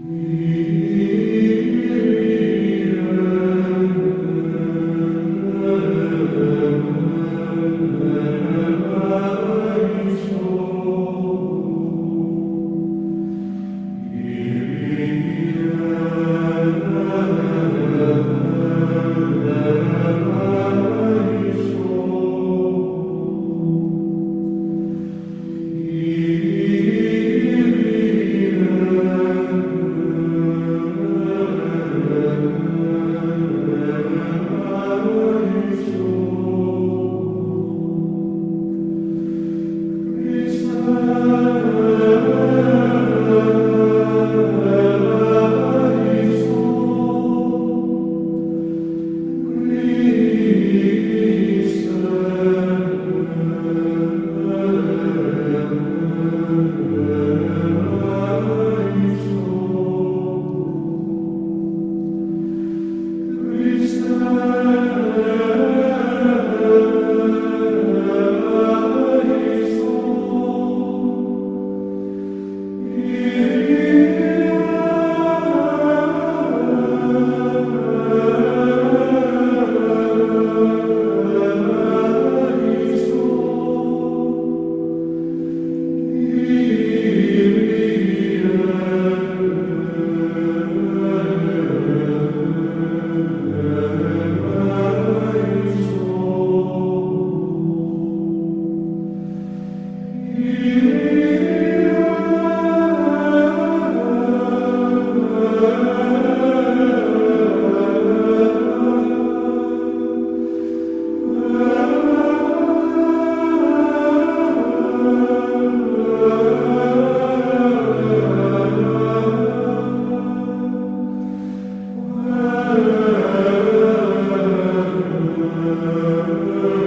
Agnus Amen.